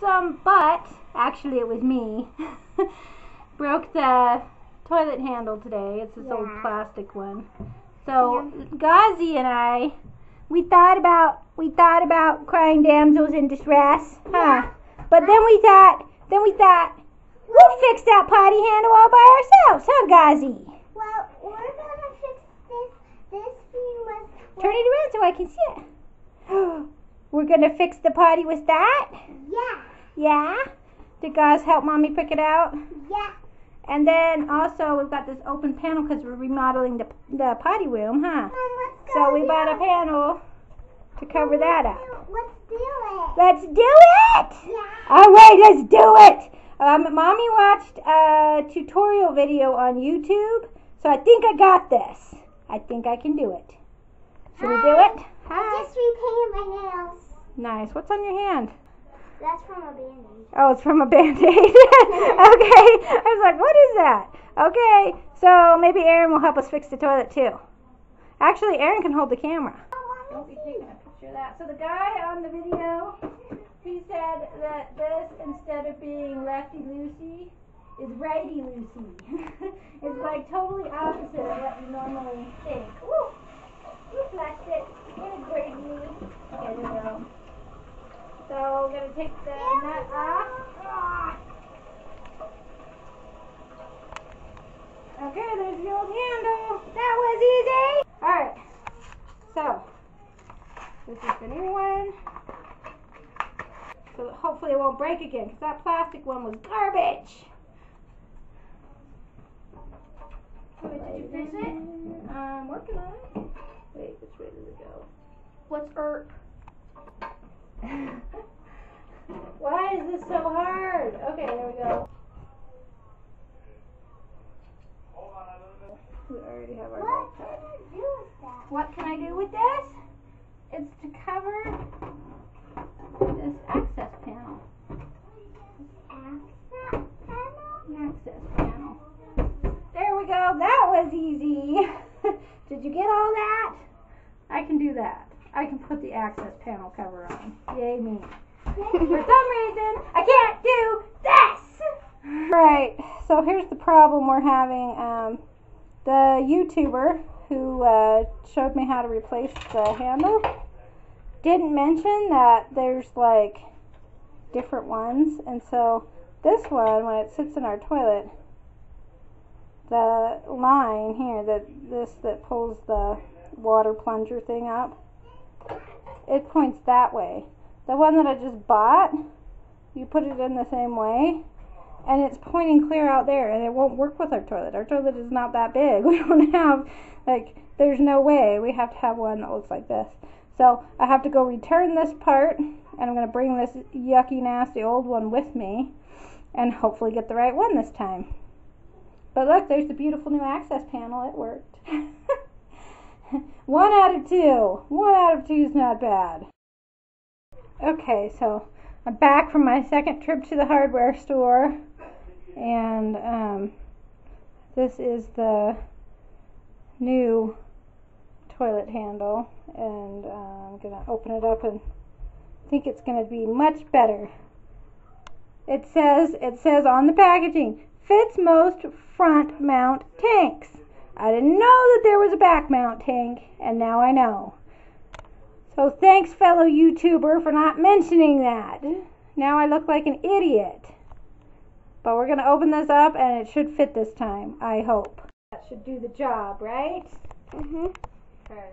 some butt, actually it was me, broke the toilet handle today. It's this old plastic one. So Gazi and I, we thought about we thought about crying damsels in distress, huh? But then we thought, then we thought, we'll fix that potty handle all by ourselves, huh, Gazi? Well, we're gonna fix this. This thing was. Turn it around so I can see it. We're gonna fix the potty with that? Yeah. Yeah? Did guys help mommy pick it out? Yeah. And then also we've got this open panel because we're remodeling the, the potty room, huh? Mom, So we bought a panel to cover that up. Let's do it. Let's do it! Yeah. All right, let's do it. Um, Mommy watched a tutorial video on YouTube, so I think I got this. I think I can do it. Should we do it? I just repainted my nails. Nice. What's on your hand? That's from a band-aid. Oh, it's from a band-aid. okay. I was like, what is that? Okay. So maybe Erin will help us fix the toilet too. Actually, Erin can hold the camera. Don't be taking a picture of that. So the guy on the video, he said that this, instead of being lefty loosey, is righty loosey. it's like totally opposite of what you normally think. Woo! You flashed it. What a great move. Okay, there we go. So we're gonna take the nut off. Okay, there's the old handle. That was easy. Alright. So this is the new one. So hopefully it won't break again, because that plastic one was garbage. Wait, did you fix it? I'm working on it. Wait, which way did it go? What's ERP? Why is this so hard? Okay, there we go. We already have our What can. I do with that? What can I do with this? It's to cover this access panel. Access panel? Access panel. There we go. That was easy. Did you get all that? I can do that. I can put the access panel cover on. Yay me. For some reason, I can't do this. Right. So here's the problem we're having. Um, the YouTuber who uh, showed me how to replace the handle didn't mention that there's like different ones, and so this one, when it sits in our toilet, the line here, that this that pulls the water plunger thing up, it points that way. The one that I just bought, you put it in the same way, and it's pointing clear out there, and it won't work with our toilet. Our toilet is not that big. We don't have, like, there's no way. We have to have one that looks like this. So I have to go return this part, and I'm going to bring this yucky, nasty old one with me, and hopefully get the right one this time. But look, there's the beautiful new access panel. It worked. one out of two. One out of two is not bad. Okay, so I'm back from my second trip to the hardware store, and um, this is the new toilet handle, and uh, I'm gonna open it up and think it's gonna be much better. It says it says on the packaging fits most front mount tanks. I didn't know that there was a back mount tank, and now I know. So thanks, fellow YouTuber, for not mentioning that. Now I look like an idiot. But we're going to open this up, and it should fit this time, I hope. That should do the job, right? Mm-hmm. Okay.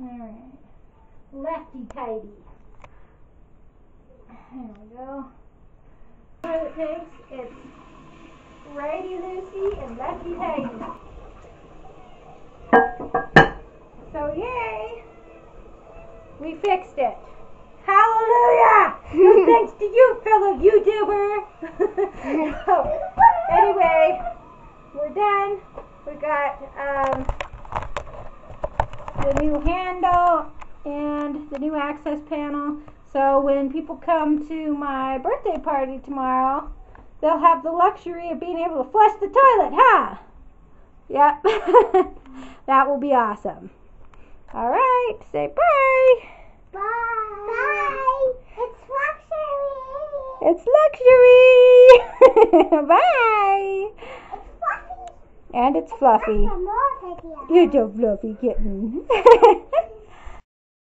Alright. Lefty Tidy. There we go. What it takes, it's righty loosey and lefty Tidy. So yay! We fixed it. Hallelujah! no thanks to you, fellow YouTuber! so, anyway, we're done. We got, um, the new handle and the new access panel. So when people come to my birthday party tomorrow, they'll have the luxury of being able to flush the toilet, huh? Yep. that will be awesome. All right, say bye. Bye. Bye. It's It's luxury. luxury. bye. It's fluffy. And it's fluffy. You're so fluffy kitten.